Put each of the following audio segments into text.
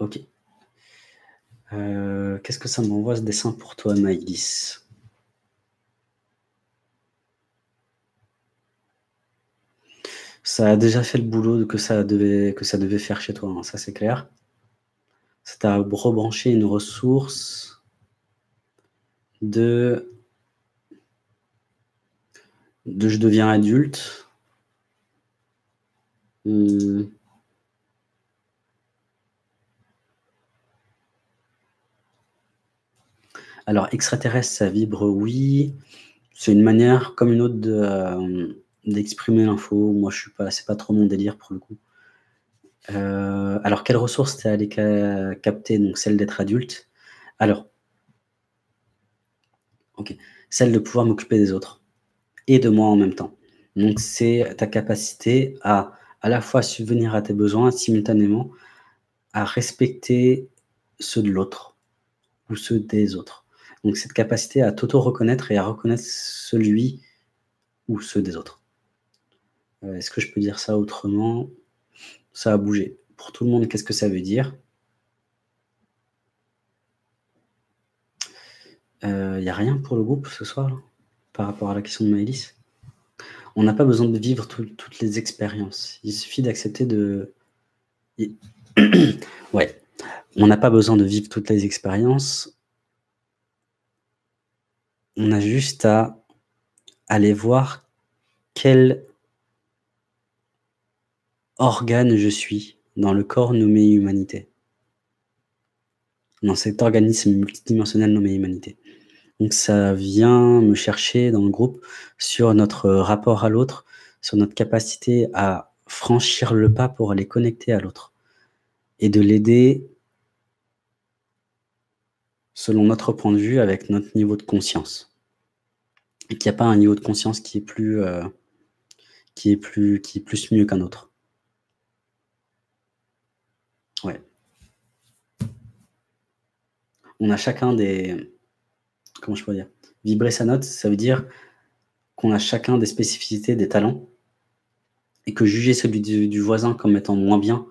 Ok. Euh, qu'est-ce que ça m'envoie ce dessin pour toi, Maïlis? Ça a déjà fait le boulot que ça devait, que ça devait faire chez toi, hein, ça c'est clair. À rebrancher une ressource de, de je deviens adulte. Hmm. Alors, extraterrestre, ça vibre, oui. C'est une manière comme une autre euh, d'exprimer l'info. Moi, je suis pas, c'est pas trop mon délire pour le coup. Euh, alors, quelle ressource t'es allé capter Donc, celle d'être adulte? Alors, ok, celle de pouvoir m'occuper des autres et de moi en même temps. Donc, c'est ta capacité à à la fois subvenir à tes besoins simultanément, à respecter ceux de l'autre ou ceux des autres. Donc cette capacité à t'auto-reconnaître et à reconnaître celui ou ceux des autres. Euh, est-ce que je peux dire ça autrement? Ça a bougé. Pour tout le monde, qu'est-ce que ça veut dire? Il euh, n'y a rien pour le groupe ce soir par rapport à la question de Maëlys? On n'a pas besoin de vivre toutes les expériences. Il suffit d'accepter de... ouais. On n'a pas besoin de vivre toutes les expériences on a juste à aller voir quel organe je suis dans le corps nommé humanité. Dans cet organisme multidimensionnel nommé humanité. Donc ça vient me chercher dans le groupe sur notre rapport à l'autre, sur notre capacité à franchir le pas pour aller connecter à l'autre et de l'aider selon notre point de vue, avec notre niveau de conscience. Et qu'il n'y a pas un niveau de conscience qui est plus, euh, qui est plus, qui est plus mieux qu'un autre. Ouais. On a chacun des... Comment je peux dire Vibrer sa note, ça veut dire qu'on a chacun des spécificités, des talents, et que juger celui du, voisin comme étant moins bien,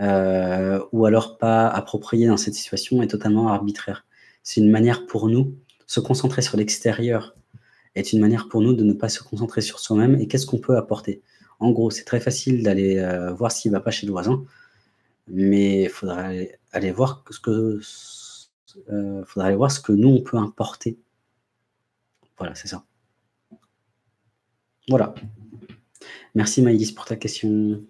euh, ou alors pas approprié dans cette situation, est totalement arbitraire. C'est une manière pour nous, se concentrer sur l'extérieur est une manière pour nous de ne pas se concentrer sur soi-même et qu'est-ce qu'on peut apporter? En gros, c'est très facile d'aller euh, voir qui ne va pas chez le voisin, mais il faudrait aller, voir ce que, euh, faudrait aller voir ce que nous, on peut importer. Voilà, c'est ça. Voilà. Merci Maïlis pour ta question.